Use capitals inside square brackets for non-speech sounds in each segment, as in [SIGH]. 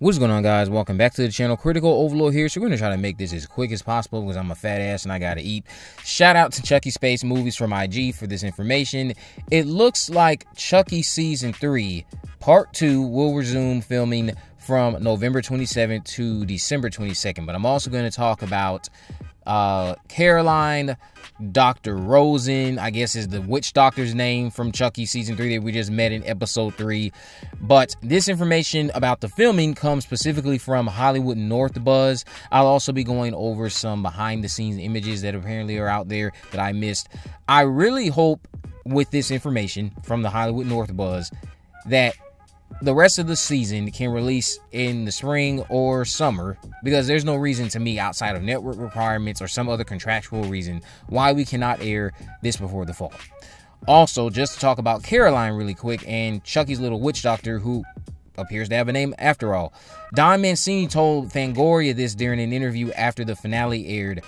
What's going on, guys? Welcome back to the channel. Critical Overlord here. So, we're going to try to make this as quick as possible because I'm a fat ass and I got to eat. Shout out to Chucky Space Movies from IG for this information. It looks like Chucky Season 3, Part 2, will resume filming from November 27th to December 22nd. But I'm also going to talk about uh, Caroline, Dr. Rosen, I guess is the witch doctor's name from Chucky season three that we just met in episode three. But this information about the filming comes specifically from Hollywood North Buzz. I'll also be going over some behind the scenes images that apparently are out there that I missed. I really hope with this information from the Hollywood North Buzz that the rest of the season can release in the spring or summer because there's no reason to me outside of network requirements or some other contractual reason why we cannot air this before the fall. Also, just to talk about Caroline really quick and Chucky's little witch doctor who appears to have a name after all. Don Mancini told Fangoria this during an interview after the finale aired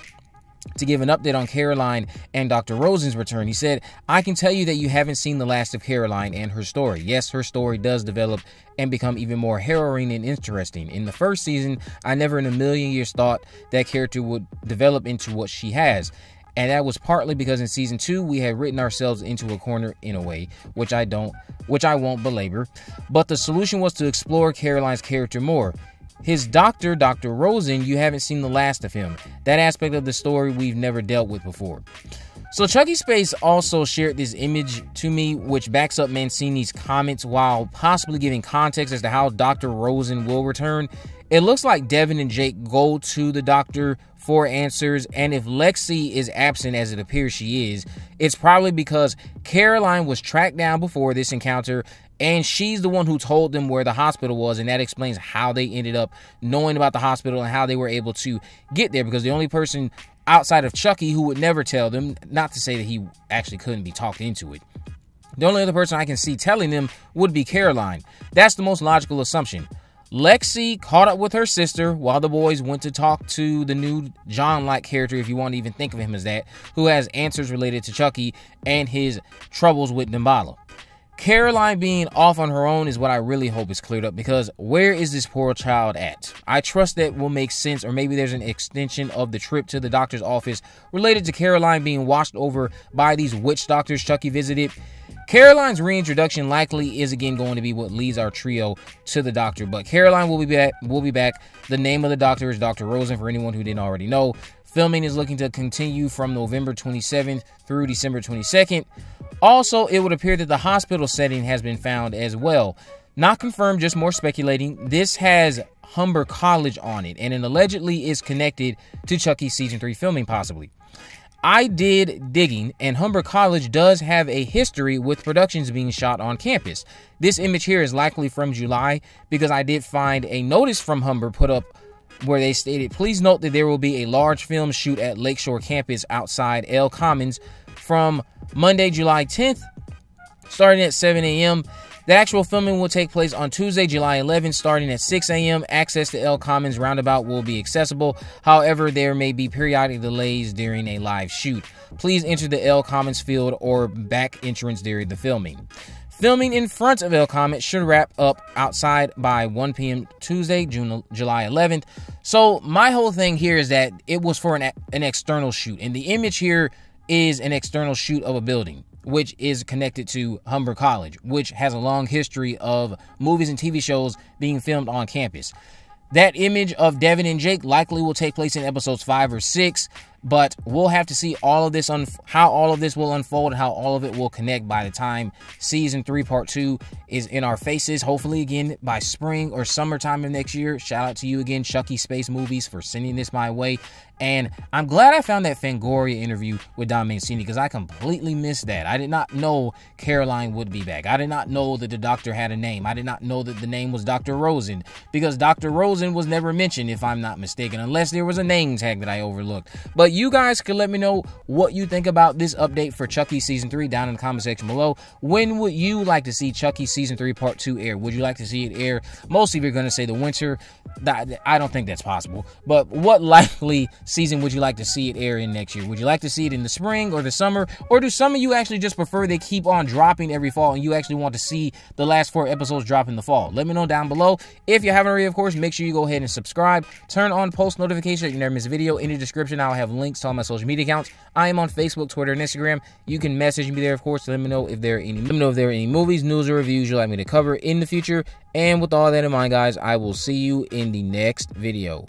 to give an update on Caroline and Dr. Rosen's return. He said, I can tell you that you haven't seen the last of Caroline and her story. Yes, her story does develop and become even more harrowing and interesting. In the first season, I never in a million years thought that character would develop into what she has. And that was partly because in season two, we had written ourselves into a corner in a way, which I don't, which I won't belabor. But the solution was to explore Caroline's character more. His doctor, Dr. Rosen, you haven't seen the last of him. That aspect of the story we've never dealt with before. So Chucky Space also shared this image to me, which backs up Mancini's comments while possibly giving context as to how Dr. Rosen will return. It looks like Devon and Jake go to the doctor for answers, and if Lexy is absent as it appears she is, it's probably because Caroline was tracked down before this encounter and she's the one who told them where the hospital was, and that explains how they ended up knowing about the hospital and how they were able to get there. Because the only person outside of Chucky who would never tell them, not to say that he actually couldn't be talked into it, the only other person I can see telling them would be Caroline. That's the most logical assumption. Lexy caught up with her sister while the boys went to talk to the new John like character, if you want to even think of him as that, who has answers related to Chucky and his troubles with Damballa. Caroline being off on her own is what I really hope is cleared up because where is this poor child at? I trust that will make sense, or maybe there's an extension of the trip to the doctor's office related to Caroline being washed over by these witch doctors Chucky visited. Caroline's reintroduction likely is again going to be what leads our trio to the doctor, but Caroline will be back. Will be back. The name of the doctor is Dr. Rosen for anyone who didn't already know. Filming is looking to continue from November 27th through December 22nd. Also, it would appear that the hospital setting has been found as well. Not confirmed, just more speculating. This has Humber College on it, and it allegedly is connected to Chucky season 3 filming, possibly. I did digging, and Humber College does have a history with productions being shot on campus. This image here is likely from July because I did find a notice from Humber put up where they stated, Please note that there will be a large film shoot at Lakeshore campus outside L Commons from Monday, July 10th, starting at 7 a.m. The actual filming will take place on Tuesday, July 11th, starting at 6 a.m. Access to L Commons roundabout will be accessible. However, there may be periodic delays during a live shoot. Please enter the L Commons field or back entrance during the filming. Filming in front of L Commons should wrap up outside by 1 p.m. Tuesday, June, July 11th. So my whole thing here is that it was for an, an external shoot, and the image here is an external shoot of a building, which is connected to Humber College, which has a long history of movies and TV shows being filmed on campus. That image of Devon and Jake likely will take place in episodes five or six. But we'll have to see all of this, un- how all of this will unfold, and how all of it will connect by the time season three, part two is in our faces. Hopefully, again, by spring or summertime of next year. Shout out to you again, Chucky Space Movies, for sending this my way. And I'm glad I found that Fangoria interview with Don Mancini because I completely missed that. I did not know Caroline would be back. I did not know that the doctor had a name. I did not know that the name was Dr. Rosen because Dr. Rosen was never mentioned, if I'm not mistaken, unless there was a name tag that I overlooked. But you guys can let me know what you think about this update for Chucky Season 3 down in the comment section below. When would you like to see Chucky Season 3 Part 2 air? Would you like to see it air? Most of you are going to say the winter. I don't think that's possible. But what [LAUGHS] likely season would you like to see it air in next year? Would you like to see it in the spring or the summer? Or do some of you actually just prefer they keep on dropping every fall and you actually want to see the last four episodes drop in the fall? Let me know down below. If you haven't already, of course, make sure you go ahead and subscribe. Turn on post notifications you never miss a video. In the description, I'll have links to all my social media accounts. I am on Facebook, Twitter, and Instagram. You can message me there, of course, let me know if there are any let me know if there are any movies, news, or reviews you'd like me to cover in the future. And with all that in mind, guys, I will see you in the next video.